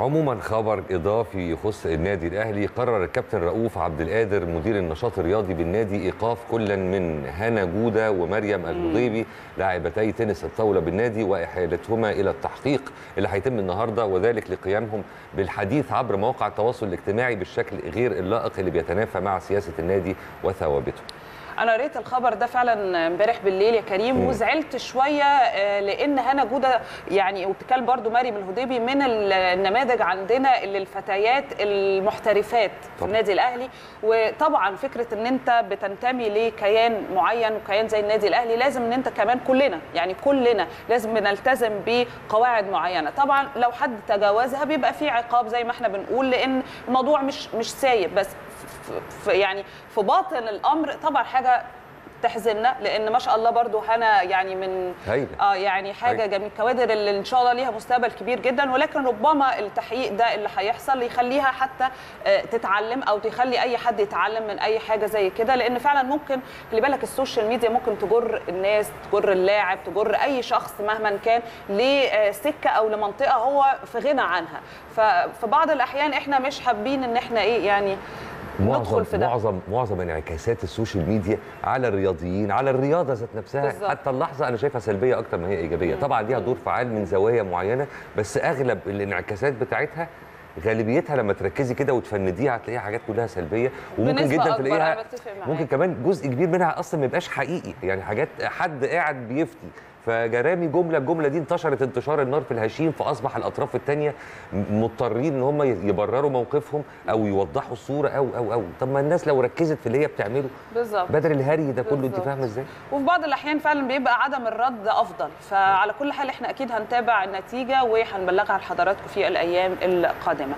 عموما خبر إضافي يخص النادي الأهلي قرر الكابتن رؤوف عبد القادر مدير النشاط الرياضي بالنادي إيقاف كلا من هنا جودة ومريم الهضيبي لاعبتي تنس الطاولة بالنادي وإحالتهما إلى التحقيق اللي هيتم النهارده وذلك لقيامهم بالحديث عبر مواقع التواصل الاجتماعي بالشكل غير اللائق اللي بيتنافى مع سياسة النادي وثوابته. أنا قريت الخبر ده فعلا امبارح بالليل يا كريم. وزعلت شوية آه، لأن هنا جودة يعني وبتتكلم برضو مريم الهضيبي من ال- النماذج عندنا اللي الفتيات المحترفات في. النادي الأهلي وطبعا فكرة إن أنت بتنتمي لكيان معين وكيان زي النادي الأهلي لازم إن أنت كمان كلنا يعني كلنا لازم نلتزم بقواعد معينة طبعا لو حد تجاوزها بيبقى في عقاب زي ما إحنا بنقول لأن الموضوع مش مش سايب بس ف- ف- يعني في باطن الأمر طبعا حاجة تحزننا لأن ما شاء الله برضو هنا يعني من هايلة آه يعني حاجة. جميل كوادر اللي إن شاء الله ليها مستقبل كبير جدا ولكن ربما التحقيق ده اللي هيحصل يخليها حتى آه، تتعلم أو تخلي أي حد يتعلم من أي حاجة زي كده لأن فعلا ممكن خلي بالك السوشيال ميديا ممكن تجر الناس تجر اللاعب تجر أي شخص مهما كان لسكة أو لمنطقة هو في غنى عنها ففي بعض الأحيان إحنا مش حابين إن إحنا إيه يعني ندخل معظم في ده. معظم معظم انعكاسات السوشيال ميديا على الرياضيين على الرياضة ذات نفسها. بالظبط. حتى اللحظة أنا شايفها سلبية أكتر ما هي إيجابية. طبعا ليها دور فعال من زوايا معينة بس أغلب الانعكاسات بتاعتها غالبيتها لما تركزي كده وتفنديها هتلاقيها حاجات كلها سلبية. وممكن جدا تلاقيها. ممكن كمان جزء كبير منها أصلا ما يبقاش حقيقي. يعني حاجات حد قاعد بيفتي. فجرامي جملة الجملة دي انتشرت انتشار النار في الهشيم فأصبح الأطراف الثانية مضطرين إن هم يبرروا موقفهم أو يوضحوا الصورة أو أو أو طب ما الناس لو ركزت في اللي هي بتعمله بالظبط بدل الهري ده كله أنت. فاهمة إزاي؟ وفي بعض الأحيان فعلا بيبقى عدم الرد أفضل فعلى كل حال إحنا أكيد هنتابع النتيجة وهنبلغها لحضراتكم في الأيام القادمة